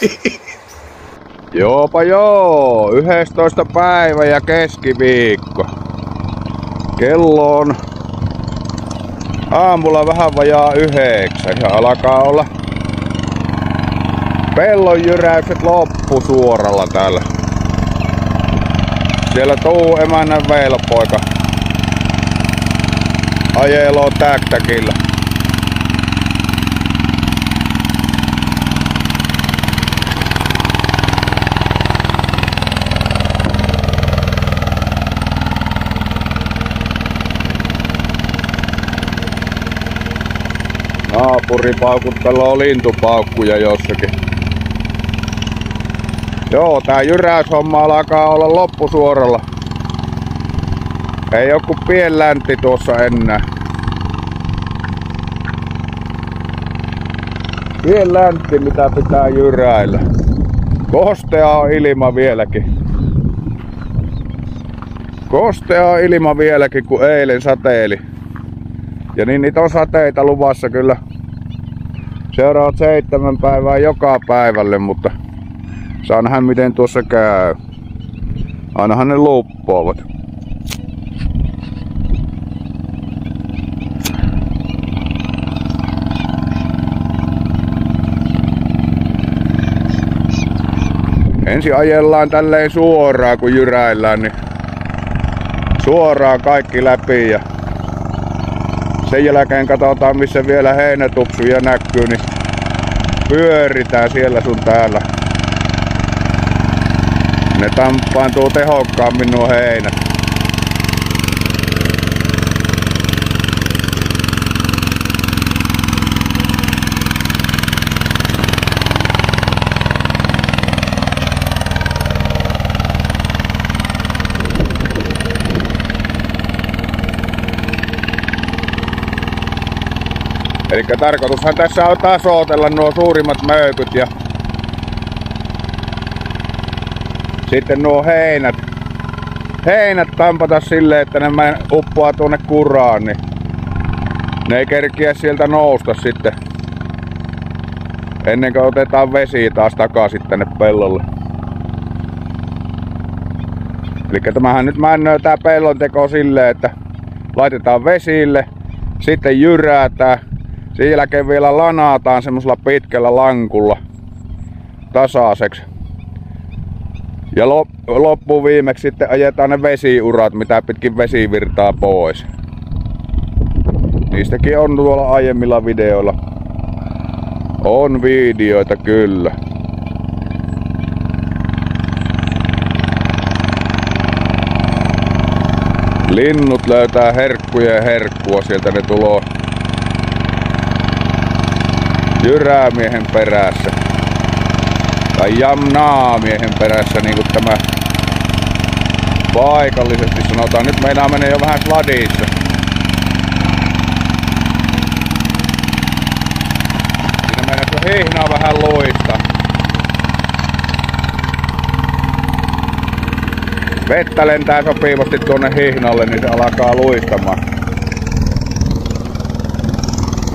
Joopa joo, 11. päivä ja keskiviikko. Kello on aamulla vähän vajaa yhdeksän ja alkaa olla pellon jyräykset loppusuoralla täällä. Siellä tuu emännän veilpoika ajeloo täktäkillä. Naapuri paukutteloo lintupaukkuja jossakin. Joo, tää jyräyshomma alkaa olla loppusuoralla. Ei joku pien läntti tuossa enää. Pien läntti mitä pitää jyräillä. Kostea on ilma vieläkin. Kostea on ilma vieläkin, kun eilen sateeli. Ja niin niitä on sateita luvassa kyllä seuraavat seitsemän päivää joka päivälle, mutta saa nähdä miten tuossa käy. Ainahan ne luppoavat. Ensin ajellaan tälleen suoraan kun jyräillään, niin suoraan kaikki läpi ja sen jälkeen katsotaan missä vielä heinätupsuja näkyy, niin pyöritään siellä sun täällä. Ne tampaantuu tehokkaammin nuo heinät. Eli tarkoitushan tässä on tasoitella nuo suurimmat möykyt ja sitten nuo heinät. Heinät tampata silleen, että ne uppoaa tuonne kuraan, niin ne ei kerkiä sieltä nousta sitten ennen kuin otetaan vesi taas takaisin tänne pellolle. Eli tämähän nyt männöö tää pellon teko silleen, että laitetaan vesille, sitten jyräätään sen jälkeen vielä lanaataan semmoisella pitkällä lankulla tasaiseksi. Ja loppu viimeksi sitten ajetaan ne vesiurat, mitä pitkin vesi virtaa pois. Niistäkin on tuolla aiemmilla videoilla. On videoita kyllä. Linnut löytää herkkuja ja herkkua, sieltä ne tuloo jyrämiehen perässä. Tai jamnaa miehen perässä, niin kuin tämä paikallisesti sanotaan. Nyt meinaa menee jo vähän sladissa. Siinä meinaa jo hihnaa vähän luista. Vettä lentää sopivasti tuonne hihnalle, niin se alkaa luistamaan.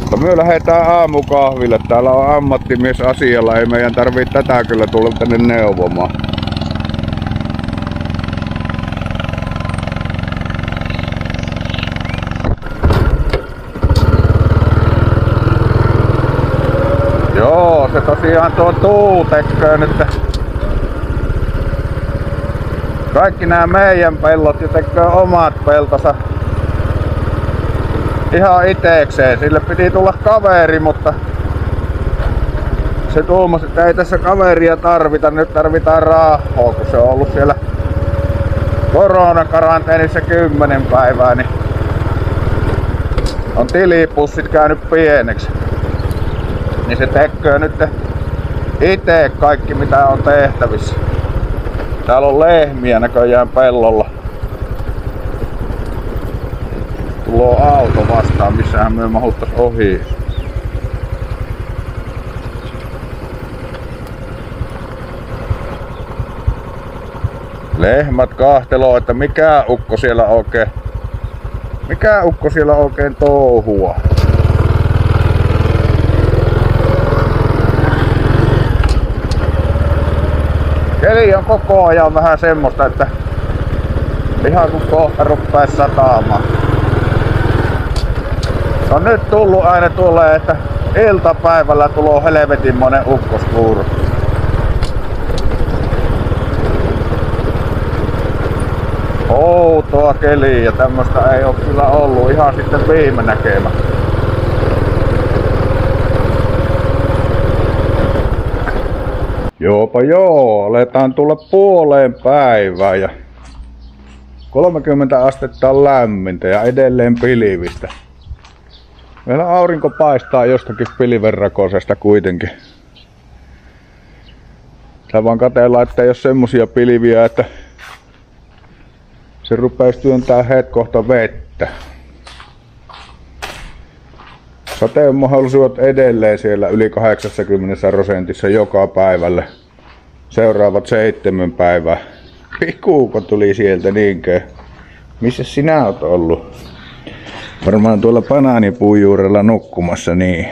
Mutta me lähdetään aamukahville. Täällä on ammattimies asialla. Ei meidän tarvitse tätä kyllä tulla tänne neuvomaan. Joo, se tosiaan tuo tuutekö nyt. Kaikki nämä meidän pellot ja tekee omat peltonsa ihan itekseen. Sille piti tulla kaveri, mutta se tuumas, että ei tässä kaveria tarvita, nyt tarvitaan rahaa, kun se on ollut siellä koronakaranteenissa kymmenen päivää, niin on tilipussit käynyt pieneksi. Niin se tekee nyt itse kaikki mitä on tehtävissä. Täällä on lehmiä näköjään pellolla. Tuloo auto vastaan, missähän me mahuttais ohi. Lehmät kahteloo, että mikä ukko siellä oikein, mikä ukko siellä oikein touhua. Keli on koko ajan vähän semmoista, että ihan kun kohta rupeaa sataamaan. No nyt tullut aina tulee, että iltapäivällä tulee helvetinmonen ukkoskuuru. Outoa keliä tämmöstä ei oo kyllä ollut ihan sitten viime näkemä. Joopa joo, aletaan tulla puoleen päivään ja 30 astetta on lämmintä ja edelleen pilivistä. Meillä aurinko paistaa jostakin pilvenrakosesta kuitenkin. Sä vaan katsellaan, että ei ole semmosia pilviä, että se rupeaa työntää het kohta vettä. Sateen mahdollisuudet edelleen siellä yli 80 prosentissa joka päivälle. Seuraavat seitsemän päivää. Pikkuuko tuli sieltä niinkö? Missä sinä oot ollut? Varmaan tuolla banaanipuun juurella nukkumassa, niin.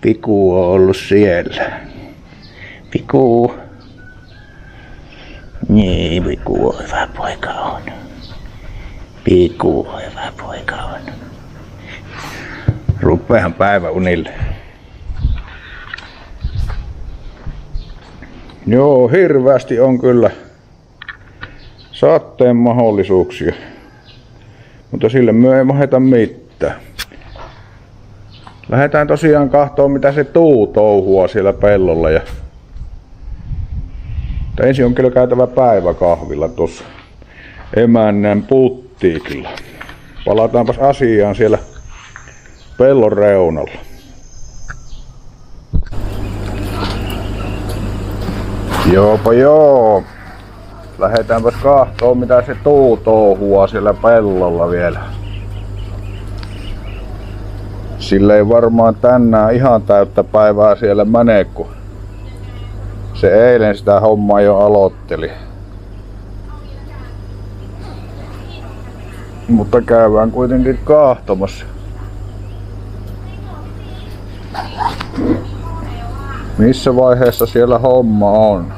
Piku on ollut siellä. Piku. Niin, Piku on hyvä poika on. Piku on hyvä poika on. Rupeahan päivä unille. Joo, hirveästi on kyllä saatteen mahdollisuuksia. Mutta sille myö ei maheta mitään. Lähdetään tosiaan kahtoon mitä se tuu touhua siellä pellolla ja ensin on kyllä käytävä päiväkahvilla tuossa emännän puttiikilla. Palataanpas asiaan siellä pellon reunalla. Joopa joo. Lähdetäänpäs kahtoon mitä se tuu touhua siellä pellolla vielä. Sille ei varmaan tänään ihan täyttä päivää siellä mene, kun se eilen sitä hommaa jo aloitteli. Mutta käydään kuitenkin kahtomassa. Missä vaiheessa siellä homma on?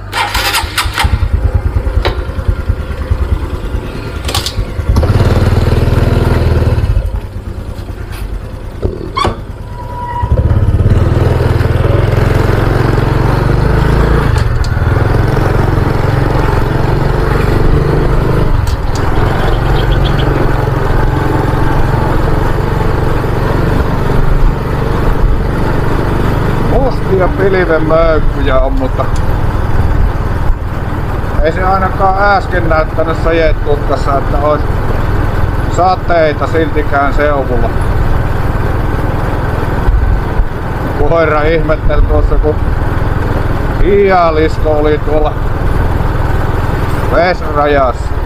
Mustia pilven möykkyjä on, mutta ei se ainakaan äsken näyttänyt sajetutkassa, että olisi sateita siltikään seuvulla. Koira ihmetteli tuossa, kun Ialisko oli tuolla vesrajassa.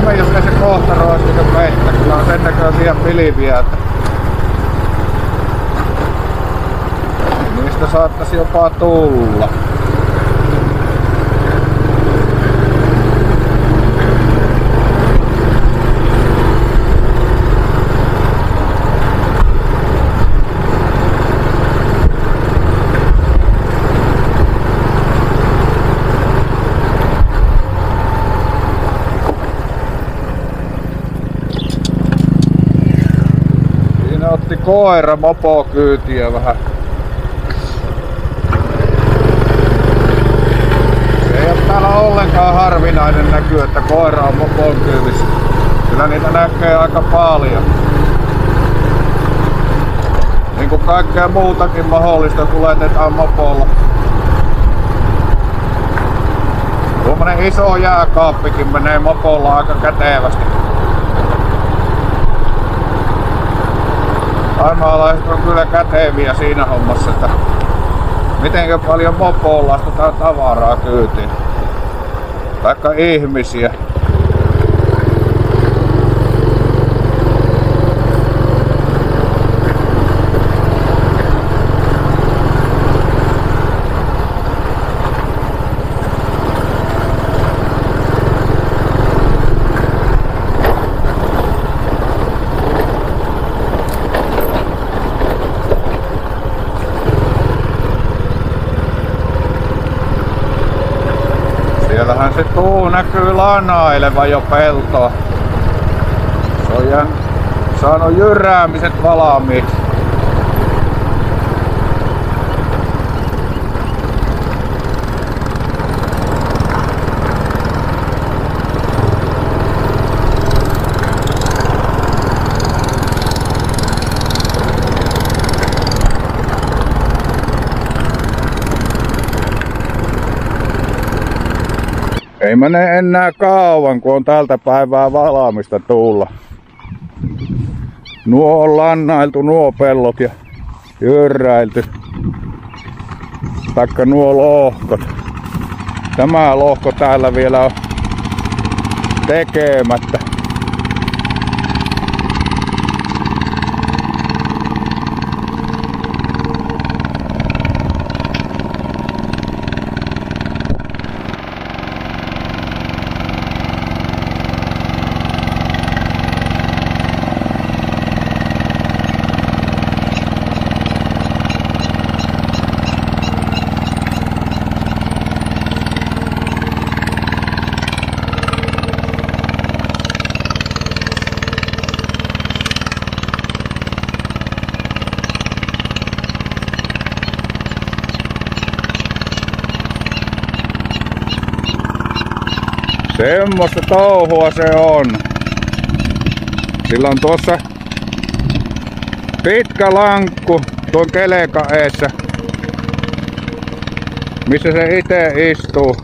ihme, jos ei se kohta roiskita vettä. Kyllä on sen näköisiä pilviä, että niistä saattaisi jopa tulla. Koira mopo kyytiä vähän. Ei ole täällä ollenkaan harvinainen näky, että koira on mopon kyyvissä. Kyllä niitä näkee aika paljon. Niin kuin kaikkea muutakin mahdollista kuljetetaan mopolla. Tuommoinen iso jääkaappikin menee mopolla aika kätevästi. Aimaalaiset on kyllä käteviä siinä hommassa, että mitenkä paljon mopoon lastetaan tavaraa kyytiin. Taikka ihmisiä. Se tuu näkyy lanaileva jo peltoa. Se on saanut jyräämiset valmiiksi. Ei mene enää kauan, kun on tältä päivää valmista tulla. Nuo on lannailtu nuo pellot ja jyrräilty. Taikka nuo lohkot. Tämä lohko täällä vielä on tekemättä. Semmoista touhua se on. Sillä on tuossa pitkä lankku tuon keleka eessä, missä se itse istuu.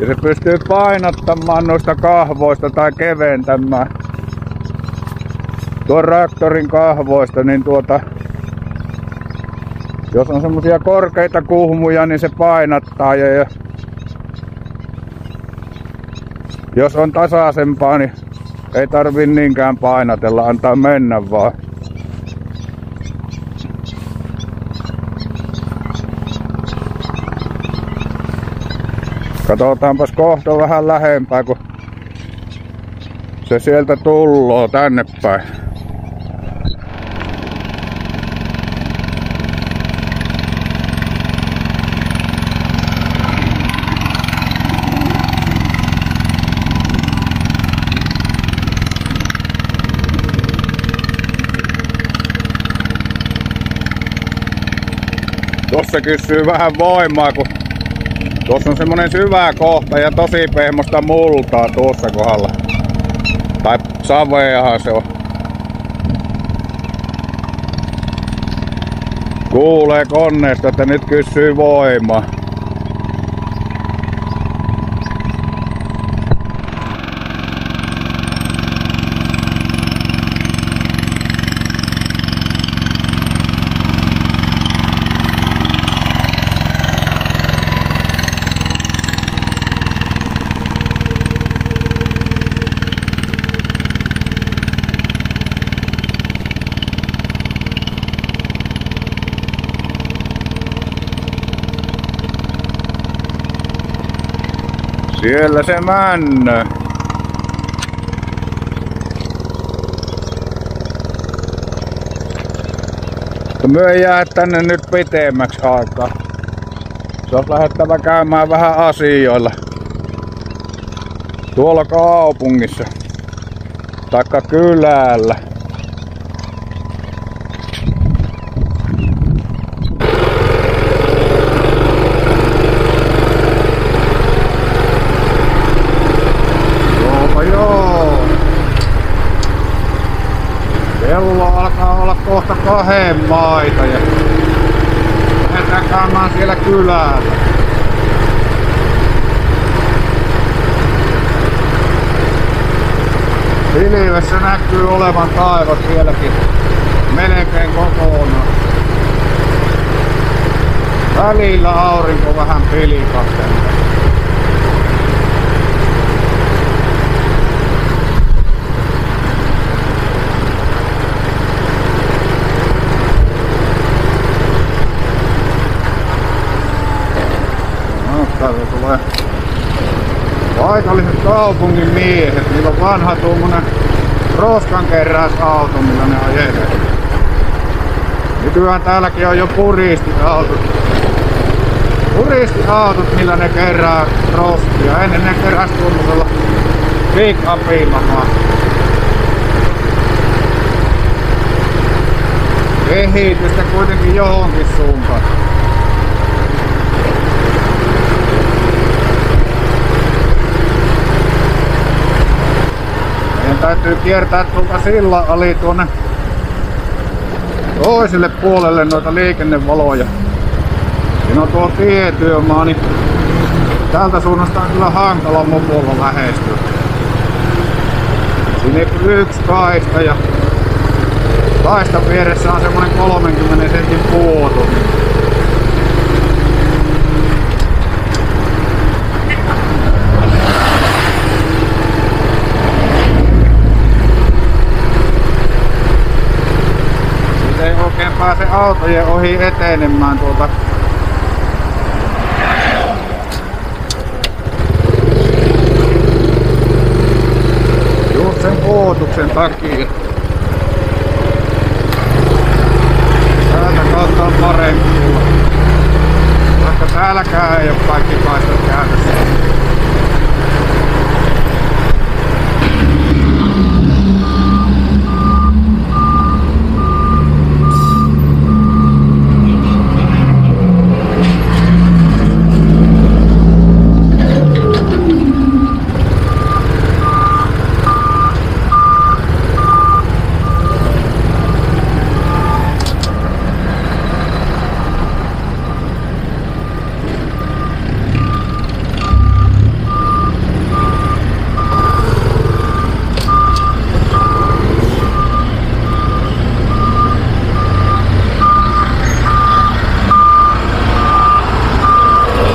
Ja se pystyy painottamaan noista kahvoista tai keventämään tuon traktorin kahvoista, niin tuota, jos on semmosia korkeita kuhmuja, niin se painattaa ja jos on tasaisempaa, niin ei tarvi niinkään painatella, antaa mennä vaan. Katsotaanpas kohta vähän lähempää, kun se sieltä tulloo tänne päin. Tossa kysyy vähän voimaa, kun tuossa on semmonen syvä kohta ja tosi pehmosta multaa tuossa kohdalla. Tai saveahan se on. Kuulee koneesta, että nyt kysyy voimaa. Siellä se männö. Mutta myö jää tänne nyt pitemmäksi aikaa. Se on lähettävä käymään vähän asioilla. Tuolla kaupungissa. Taikka kylällä. kohta kahden maita ja lähdetään käymään siellä kylällä. Pilvessä näkyy olevan taivas vieläkin melkein kokonaan. Välillä aurinko vähän pilikastelee. Tulee paikalliset kaupungin miehet. Niillä on vanha tuommoinen roskankeräysauto, millä ne ajelee. Nykyään täälläkin on jo puristit autot. turistiautot, millä ne kerää rostia. Ennen ne keräs tuommoisella pick upilla kehitystä kuitenkin johonkin suuntaan. Täytyy kiertää tuolta silla ali tuonne toiselle puolelle noita liikennevaloja. Siinä on tuo tietyömaa, niin tältä suunnasta on kyllä hankala mopolla lähestyä. Siinä yksi kaista ja kaista vieressä on semmonen 30 sentin puoto. Siitä ei oikein pääse autojen ohi etenemään tuolta just sen puotuksen takia. kautta on parempi tulla. Vaikka täälläkään ei ole kaikki paistot käytössä.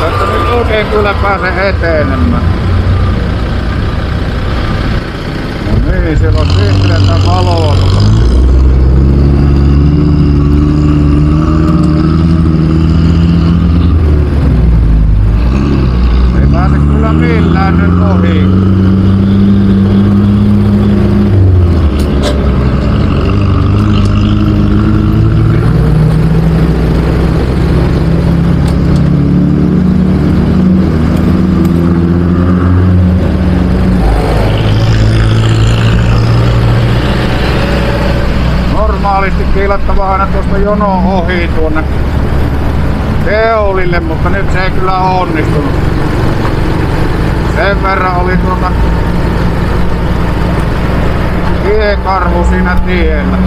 Tästä nyt oikein kyllä pääse etenemään. No niin, siellä on vihreätä valoa. Ei pääse kyllä millään nyt ohi. Kiilattava aina tuosta jono ohi tuonne Keolille, mutta nyt se ei kyllä onnistunut. Sen verran oli tuota tiekarhu siinä tiellä.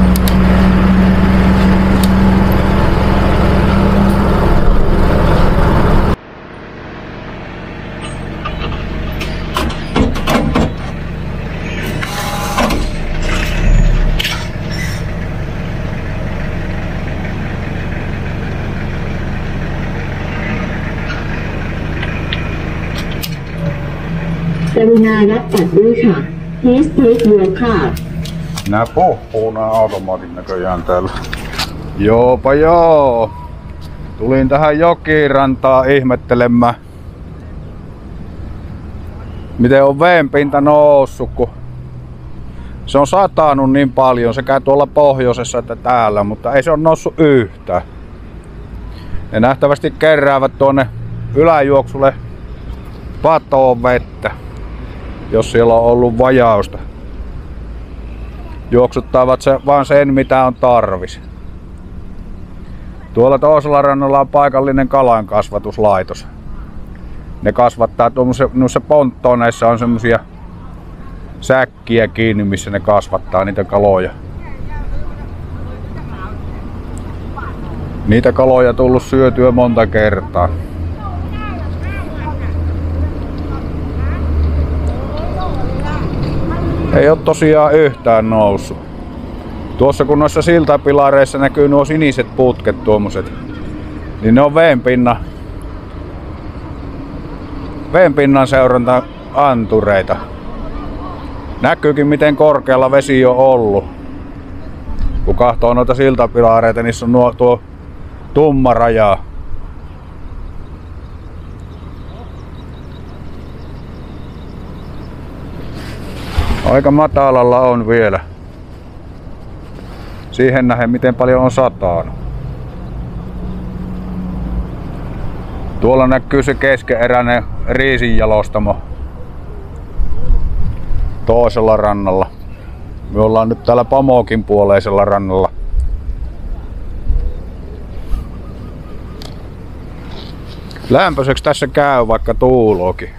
กรุณารับบัตรด้วยค่ะ Please take your card Nää pohpuu nää automaatin näköjään täällä. Joopa joo. Tulin tähän jokirantaa ihmettelemään. Miten on veen pinta noussut, kun se on satanut niin paljon sekä tuolla pohjoisessa että täällä, mutta ei se on noussut yhtään. Ne nähtävästi keräävät tuonne yläjuoksulle patoon vettä, jos siellä on ollut vajausta juoksuttavat se, vaan sen mitä on tarvis. Tuolla toisella rannalla on paikallinen kalankasvatuslaitos. Ne kasvattaa tuommoisissa ponttoneissa on semmosia säkkiä kiinni, missä ne kasvattaa niitä kaloja. Niitä kaloja tullut syötyä monta kertaa. Ei ole tosiaan yhtään noussut. Tuossa kun noissa siltapilareissa näkyy nuo siniset putket tuommoiset, niin ne on veenpinnan, veenpinnan seuranta antureita. Näkyykin miten korkealla vesi on ollut. Kun katsoo noita siltapilareita, niissä on nuo, tuo tumma raja. Aika matalalla on vielä. Siihen nähden miten paljon on sataan. Tuolla näkyy se keskeeräinen riisinjalostamo toisella rannalla. Me ollaan nyt täällä Pamokin puoleisella rannalla. Lämpöiseksi tässä käy vaikka tuulokin.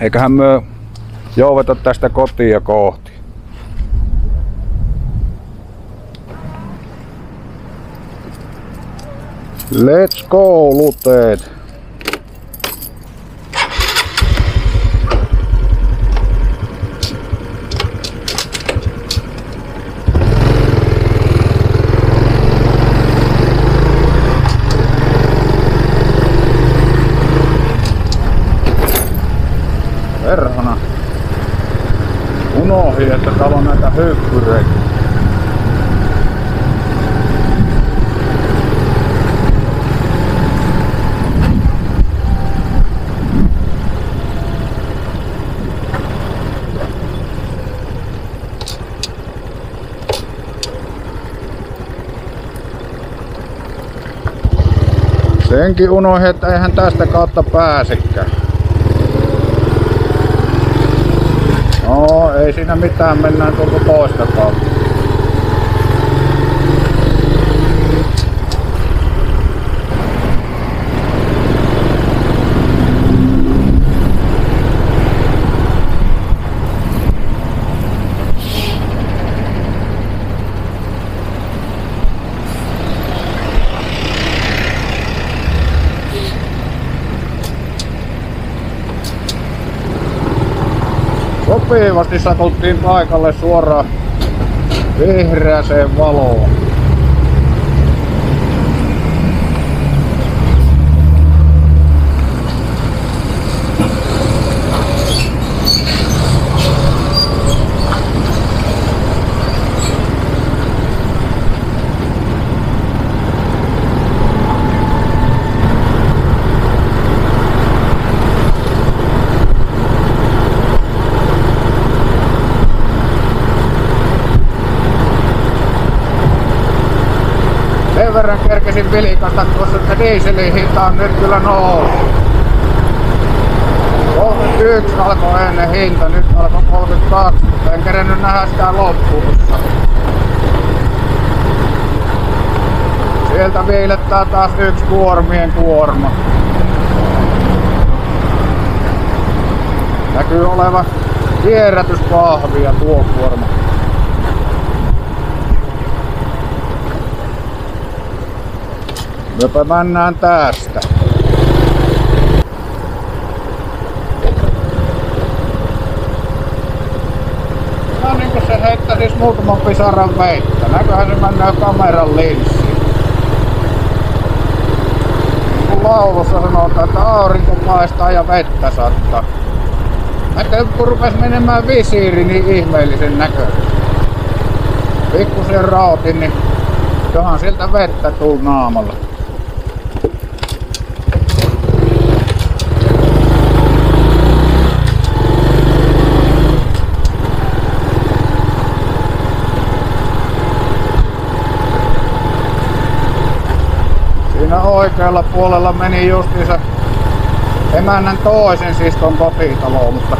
Eiköhän myö jouveta tästä kotia kohti. Let's go, luteet! Unohdin, että täällä on näitä hyppyreitä. Senkin unohdin, että eihän tästä kautta pääsekään. No, ei siinä mitään, mennään tuolta toista kautta. Sopivasti satuttiin paikalle suoraan vihreäseen valoon. Sen vilikasta tuossa, että dieselin hinta on nyt kyllä noussut. 31 alkoi ennen hinta, nyt alkoi 32, mutta en kerennyt nähdä sitä loppuun. Sieltä viilettää taas yksi kuormien kuorma. Näkyy olevan kierrätyskahvia tuo kuorma. Mepä mennään tästä. No niin kuin se heittäisi muutaman pisaran veittä. Näköhän se mennään kameran linssiin. Kun laulussa sanotaan, että aurinko paistaa ja vettä sattaa. Näkö kun rupes menemään visiiri niin ihmeellisen näköinen. Pikkusen rautin, niin johan sieltä vettä tuu naamalla. Siinä oikealla puolella meni justiinsa emännän toisen siskon kotitalo, mutta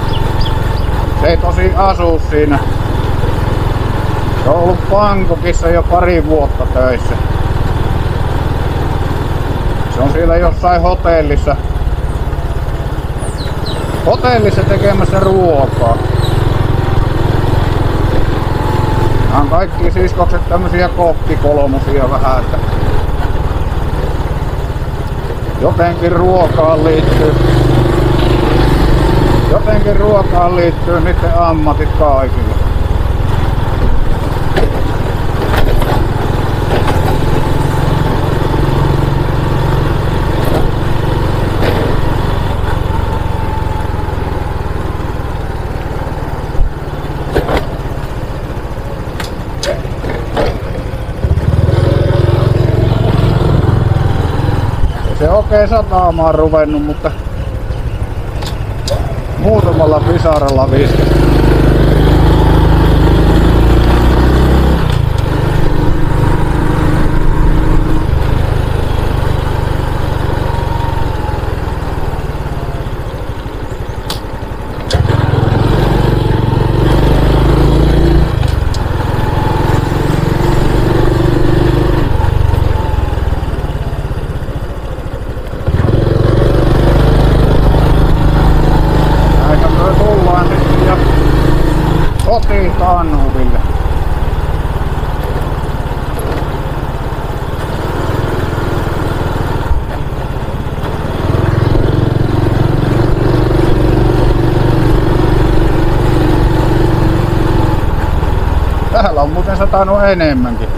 se ei tosi asu siinä. Se on ollut Bangkokissa jo pari vuotta töissä. Se on siellä jossain hotellissa. Hotellissa tekemässä ruokaa. Nämä on kaikki siskokset tämmösiä kokkikolmosia vähän, että jotenkin ruokaan liittyy jotenkin ruokaan liittyy niiden ammatit kaikille. se oikein sataamaan ruvennut, mutta muutamalla pisaralla viski. Satanut enemmänkin.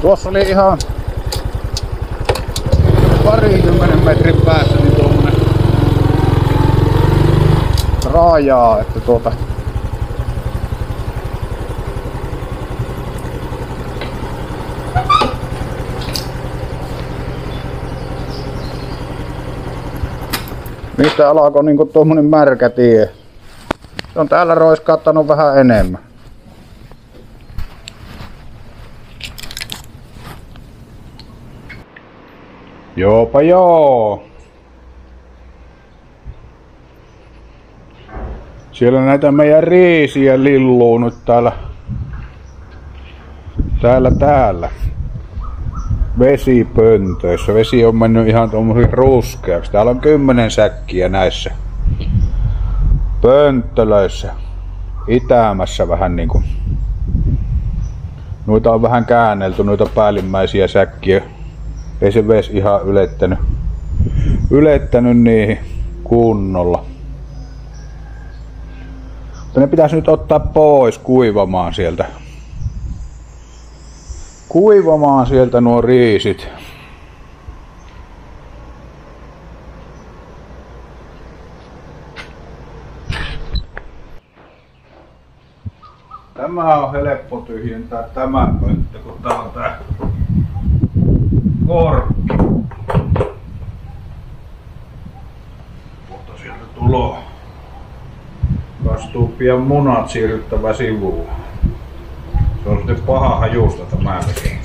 Tuossa oli ihan parikymmenen metrin päässä niin tuommoinen rajaa, että tuota Mistä alkoi niinku tuommoinen märkä tie. Se on täällä roiskaattanut vähän enemmän. Joopa joo. Siellä näitä meidän riisiä lilluu nyt täällä. Täällä täällä. Vesipöntöissä. Vesi on mennyt ihan tuommoiseksi ruskeaksi. Täällä on kymmenen säkkiä näissä pönttölöissä. Itämässä vähän niinku. Noita on vähän käännelty, noita päällimmäisiä säkkiä ei se vesi ihan ylettänyt, ylettänyt niihin kunnolla. Mutta ne pitäisi nyt ottaa pois kuivamaan sieltä. Kuivamaan sieltä nuo riisit. Tämä on helppo tyhjentää tämä pönttö, kun tää on tää korkki. Mutta sieltä tulo. Kastuu pian munat siirryttävä sivuun. Se on sitten paha hajusta tämä tekee.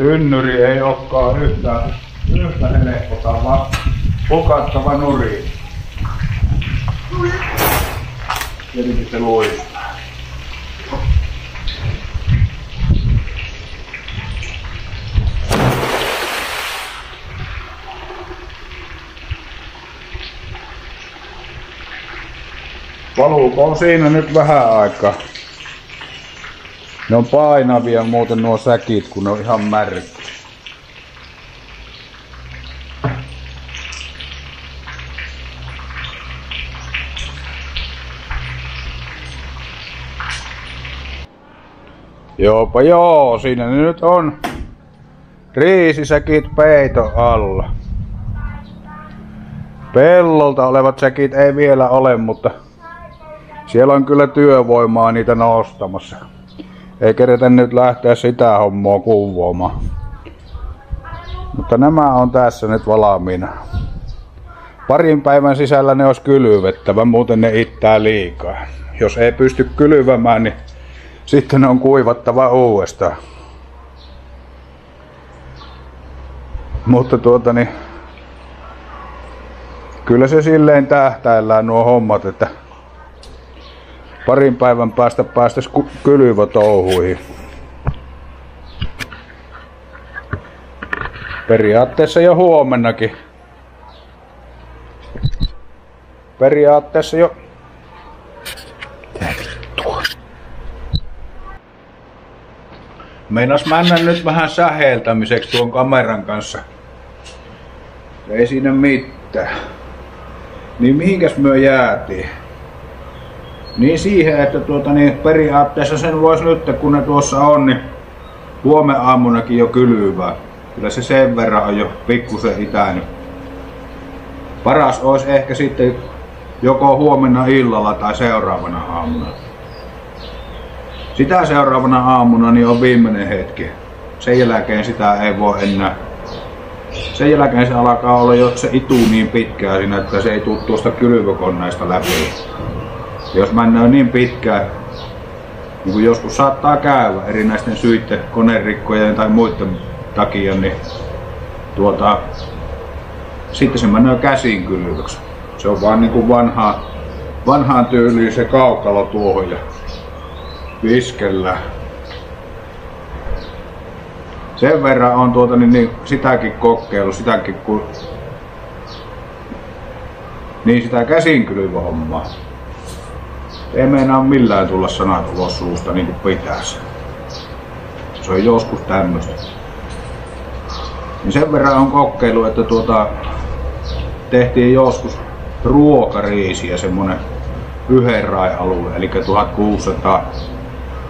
Tynnyri ei olekaan yhtä, yhtä helpota, vaan pukattava nuri. Tietenkin se luistaa. Valuuko siinä nyt vähän aikaa? Ne on painavia muuten nuo säkit, kun ne on ihan märkä. Joopa joo, siinä ne nyt on. Riisisäkit peito alla. Pellolta olevat säkit ei vielä ole, mutta siellä on kyllä työvoimaa niitä nostamassa ei keretä nyt lähteä sitä hommaa kuvaamaan. Mutta nämä on tässä nyt valmiina. Parin päivän sisällä ne olisi kylvettävä, muuten ne ittää liikaa. Jos ei pysty kylvämään, niin sitten ne on kuivattava uudestaan. Mutta tuota niin, kyllä se silleen tähtäillään nuo hommat, että parin päivän päästä päästäis kylvötouhuihin. Periaatteessa jo huomennakin. Periaatteessa jo... Meinas mennä nyt vähän säheltämiseksi tuon kameran kanssa. Ei siinä mitään. Niin mihinkäs myö jäätiin? Niin siihen, että tuota, niin periaatteessa sen voisi nyt, kun ne tuossa on, niin huomen aamunakin jo kylvää. Kyllä se sen verran on jo pikkusen itänyt. Paras olisi ehkä sitten joko huomenna illalla tai seuraavana aamuna. Sitä seuraavana aamuna niin on viimeinen hetki. Sen jälkeen sitä ei voi enää. Sen jälkeen se alkaa olla jo se itu niin pitkään siinä, että se ei tule tuosta kylvökoneesta läpi jos mennään niin pitkään, niin kuin joskus saattaa käydä erinäisten syiden, konerikkojen tai muiden takia, niin tuota, sitten se menee käsin kylvyksi. Se on vaan niin kuin vanhaa, vanhaan tyyliin se kaukalo tuohon ja viskellä. Sen verran on tuota, niin, niin sitäkin kokeilu, sitäkin kun niin sitä käsinkylvöhommaa. Ei meinaa millään tulla sanat ulos suusta niin kuin pitäisi. Se on joskus tämmöistä. Niin sen verran on kokeilu, että tuota, tehtiin joskus ruokariisiä semmonen yhden rai alue, eli 1600,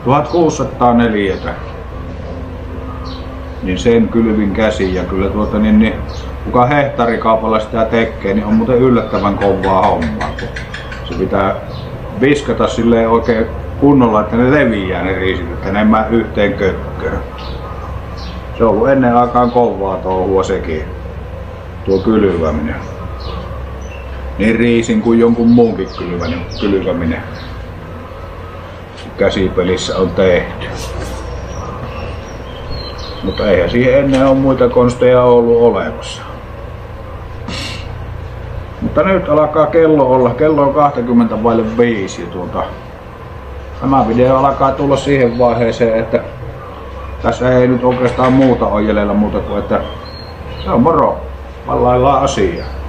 1604. Niin sen kylvin käsi ja kyllä tuota niin, niin kuka hehtaarikaupalla sitä tekee, niin on muuten yllättävän kovaa hommaa. Se pitää viskata silleen oikein kunnolla, että ne leviää ne riisit, että ne mä yhteen kökköön. Se on ollut ennen aikaan kovaa touhua sekin, tuo kylväminen. Niin riisin kuin jonkun muunkin kylväminen. kylväminen käsipelissä on tehty. Mutta eihän siihen ennen ole muita konsteja ollut olemassa. Mutta nyt alkaa kello olla, kello on 20 vaille 5 ja tuota, tämä video alkaa tulla siihen vaiheeseen, että tässä ei nyt oikeastaan muuta ole jäljellä muuta kuin että se on moro, vallaillaan asiaa.